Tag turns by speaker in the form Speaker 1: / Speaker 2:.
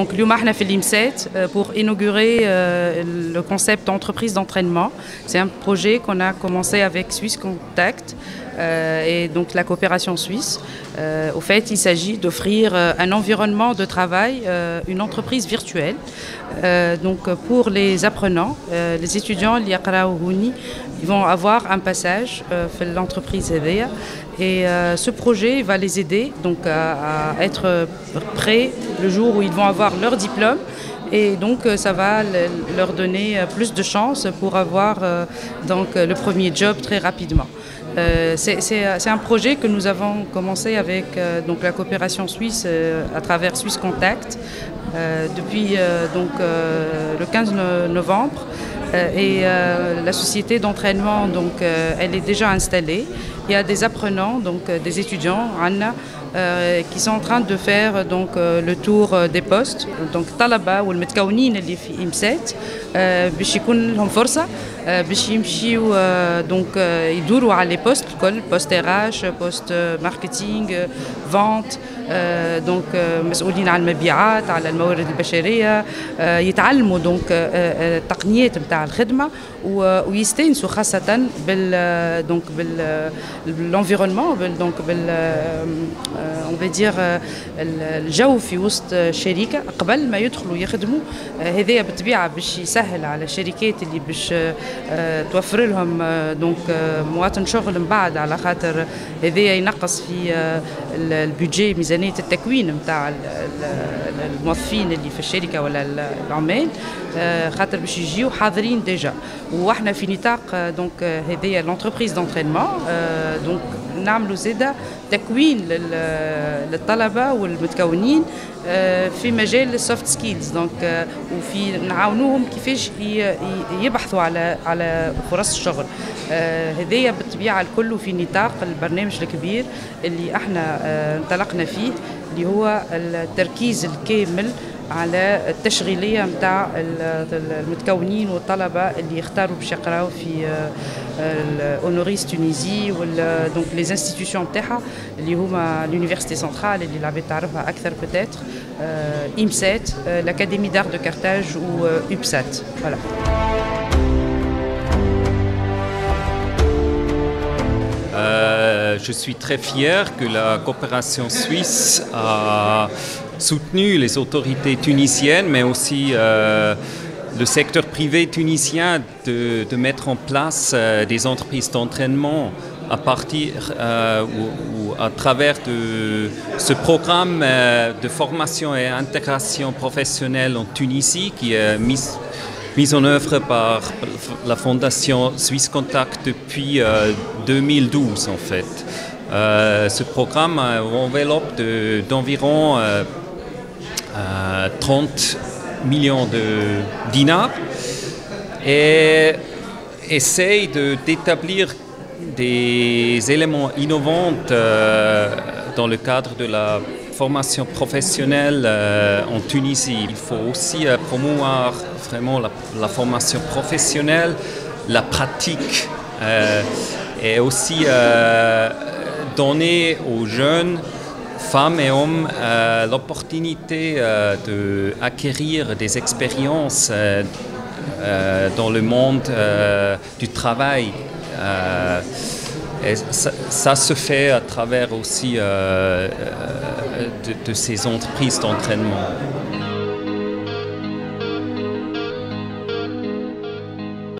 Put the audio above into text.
Speaker 1: donc اليوم احنا في l'IMSET pour inaugurer le concept d'entreprise d'entraînement. C'est un projet qu'on a commencé avec Swiss Contact et donc la coopération suisse. au fait, il s'agit d'offrir un environnement de travail, une entreprise virtuelle. donc pour les apprenants, les étudiants, ils vont avoir un passage l'entreprise et euh, ce projet va les aider donc, à, être prêts le jour où ils vont avoir leur diplôme. Et donc euh, ça va leur donner euh, plus de chances pour avoir donc, le premier job très rapidement. C'est un projet que nous avons commencé avec donc, la coopération suisse à travers Suisse Contact depuis donc, le 15 novembre. et la société d'entraînement elle est déjà installée il y a des apprenants, donc euh, des étudiants, Anna, euh, qui sont en train de faire donc euh, le tour des postes donc talaba والمتكونين اللي في امسات باش يكون لهم فرصه باش يمشيو دونك يدوروا على لي بوست الكل بوست اش بوست ماركتينغ فونت دونك مسؤولين على المبيعات على الموارد البشريه يتعلموا دونك التقنيات نتاع الخدمه ويستانسوا خاصه بال دونك بالانفيرونمون دونك بال اون في دير الجو في وسط شركه قبل ما يدخلوا يخدموا. هذايا بالطبيعة باش يسهل على الشركات اللي باش توفر لهم دونك مواطن شغل من بعد على خاطر هذايا ينقص في البيدجي ميزانية التكوين نتاع الموظفين اللي في الشركة ولا العمال خاطر باش يجيو حاضرين ديجا وإحنا في نطاق دونك هذايا لونتربريز دونترينمون دونك نعملوا زاده تكوين للطلبة والمتكونين في مجال السوفت سكيلز دونك وفي نعاونوهم كيفاش يبحثوا على على فرص الشغل. هذايا بالطبيعة الكل في نطاق البرنامج الكبير اللي إحنا انطلقنا فيه اللي هو التركيز الكامل على التشغيليه نتاع المتكونين والطلبه اللي يختاروا باش يقراو في الاونوريس تونيزي دونك لي انستيتيوشن نتاعها اللي هما لونيفرسيتي سنترال اللي العباد تعرفها اكثر بتاتر امسات لاكاديمي دار دو كارتاج و UPSAT فوالا
Speaker 2: Euh, je suis très fier que la coopération suisse a soutenu les autorités tunisiennes, mais aussi euh, le secteur privé tunisien de, mettre en place euh, des entreprises d'entraînement à partir ou, à travers de ce programme de formation et intégration professionnelle en Tunisie qui est mis en œuvre par la fondation Swiss Contact depuis 2012 euh, en fait. Euh, ce programme enveloppe d'environ 30 euh, millions de dinars et essaye d'établir des éléments innovants dans le cadre de la formation professionnelle euh, en Tunisie. Il faut aussi euh, promouvoir vraiment la, formation professionnelle, la pratique euh, et aussi donner aux jeunes femmes et hommes l'opportunité d'acquérir des expériences dans le monde du travail. Ça, se fait à travers aussi euh, euh, de, ces entreprises d'entraînement.